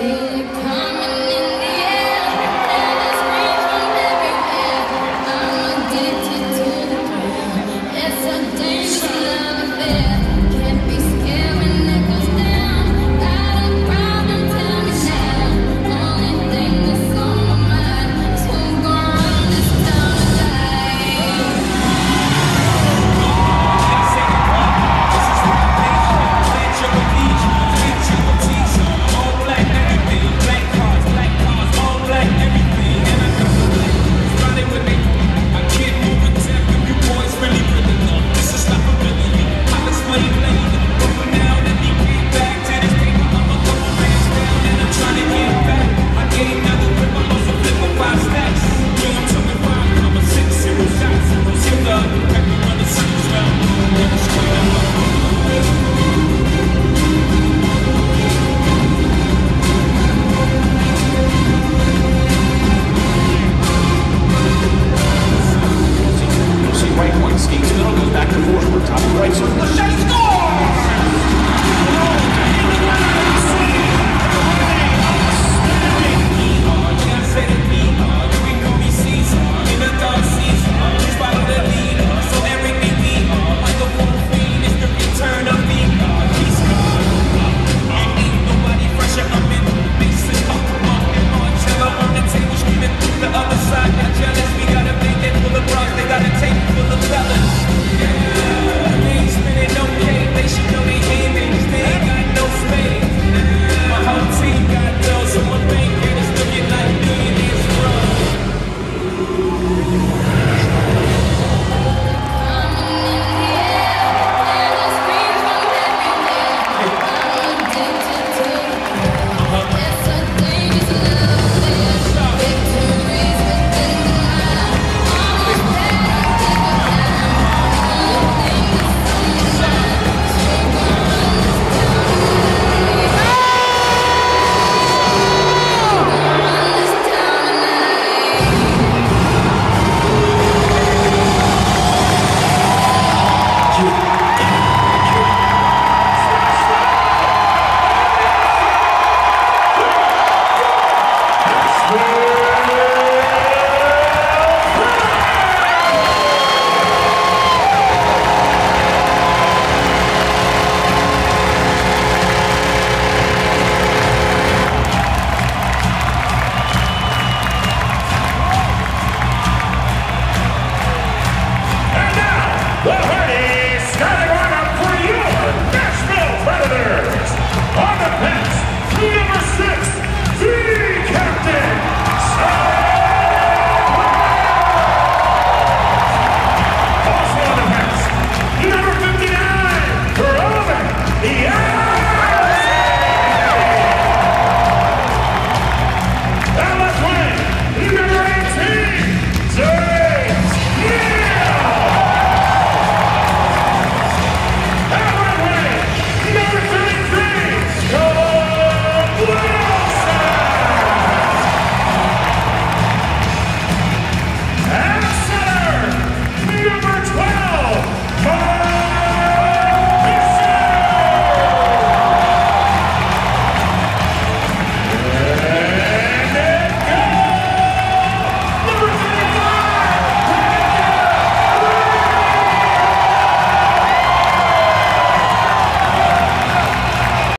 You.